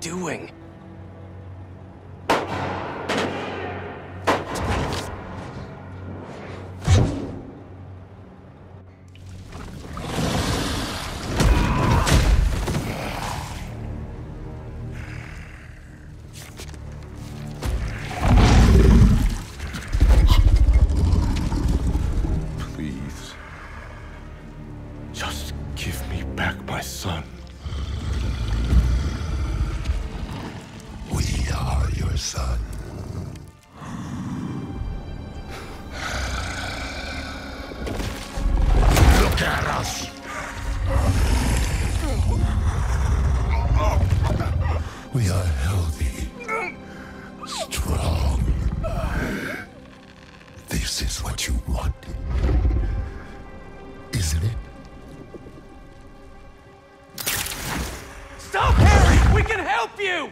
doing? Please. Just give me back my son. Son. Look at us! We are healthy, strong. This is what you wanted, isn't it? Stop, Harry! We can help you!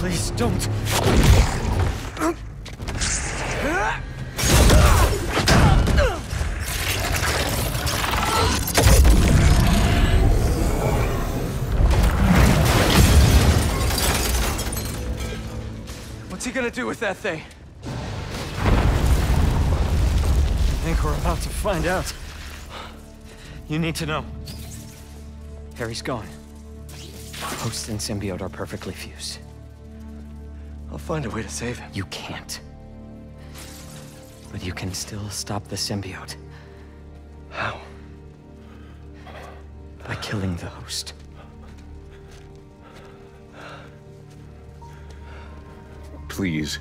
Please don't. What's he gonna do with that thing? I think we're about to find out. You need to know. Harry's gone. Host and symbiote are perfectly fused. I'll find a way to save him. You can't. But you can still stop the symbiote. How? By killing the host. Please.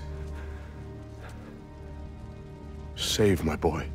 Save my boy.